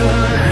Never